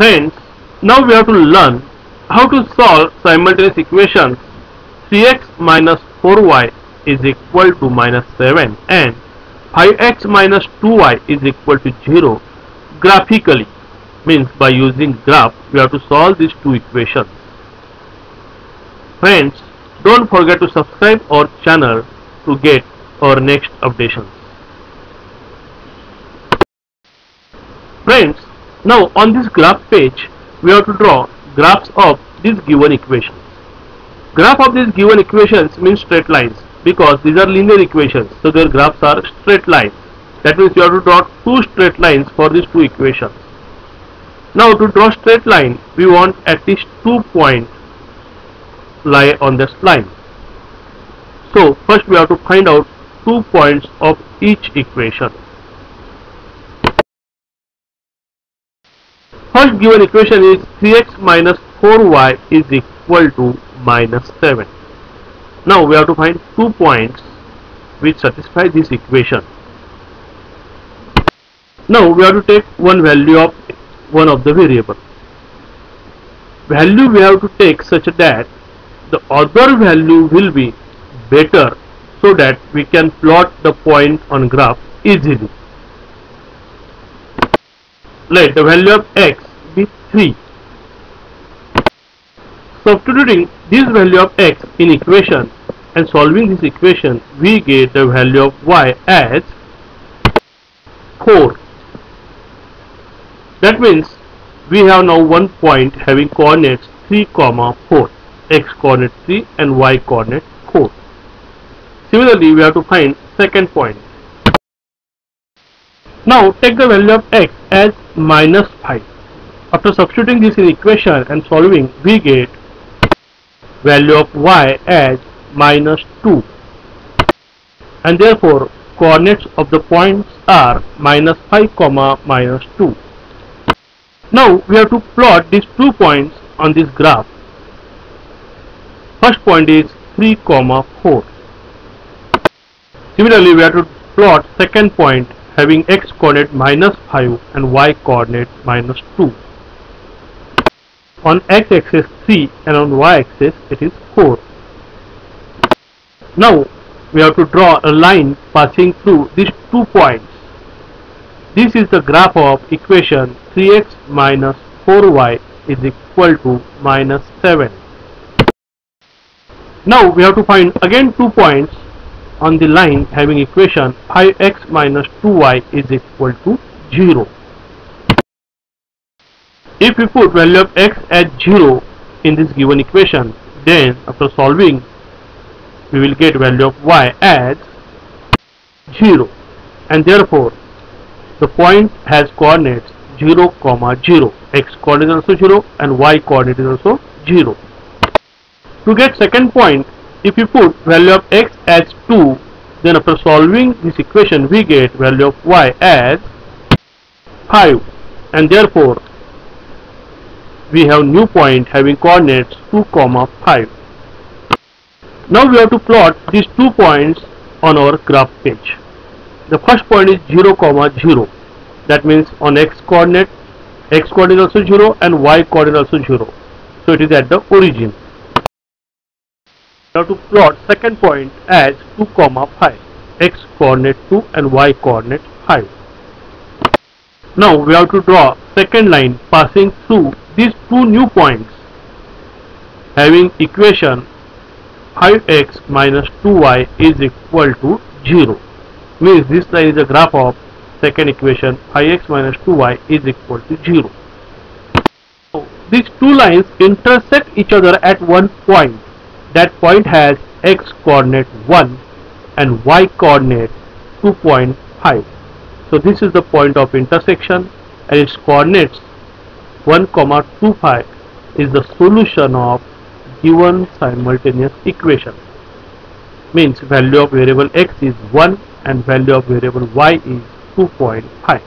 Friends, now we have to learn how to solve simultaneous equations 3x minus 4y is equal to minus 7 and 5x minus 2y is equal to 0 graphically means by using graph we have to solve these two equations. Friends, don't forget to subscribe our channel to get our next updates. Friends, now on this graph page we have to draw graphs of these given equations. Graph of these given equations means straight lines because these are linear equations so their graphs are straight lines. That means you have to draw two straight lines for these two equations. Now to draw straight line we want at least two points lie on this line. So first we have to find out two points of each equation. First given equation is 3x minus 4y is equal to minus 7. Now we have to find two points which satisfy this equation. Now we have to take one value of one of the variable. Value we have to take such that the other value will be better so that we can plot the point on graph easily. Let the value of x be 3. Substituting this value of x in equation and solving this equation we get the value of y as 4. That means we have now one point having coordinates 3 comma 4 x coordinate 3 and y coordinate 4. Similarly, we have to find second point. Now take the value of x as minus 5. After substituting this in equation and solving, we get value of y as minus 2. And therefore, coordinates of the points are minus 5 comma minus 2. Now we have to plot these two points on this graph. First point is 3 comma 4. Similarly, we have to plot second point having x coordinate minus 5 and y coordinate minus 2. On x axis 3 and on y axis it is 4. Now we have to draw a line passing through these two points. This is the graph of equation 3x minus 4y is equal to minus 7. Now we have to find again two points on the line having equation 5x minus 2y is equal to 0. If we put value of x at 0 in this given equation then after solving we will get value of y as 0 and therefore the point has coordinates 0 comma 0 x coordinate is also 0 and y coordinate is also 0 to get second point if you put value of x as 2 then after solving this equation we get value of y as 5 and therefore we have new point having coordinates 2 comma 5 now we have to plot these two points on our graph page. The first point is 0 comma 0 that means on x coordinate x coordinate also 0 and y coordinate also 0 so it is at the origin now to plot second point as 2 comma 5 x coordinate 2 and y coordinate 5 now we have to draw second line passing through these two new points having equation 5x minus 2y is equal to 0 means this line is a graph of second equation 5x minus 2y is equal to 0 so these two lines intersect each other at one point that point has x coordinate 1 and y coordinate 2.5 so this is the point of intersection and its coordinates 1 comma 25 is the solution of given simultaneous equation. Means value of variable x is 1 and value of variable y is 2.5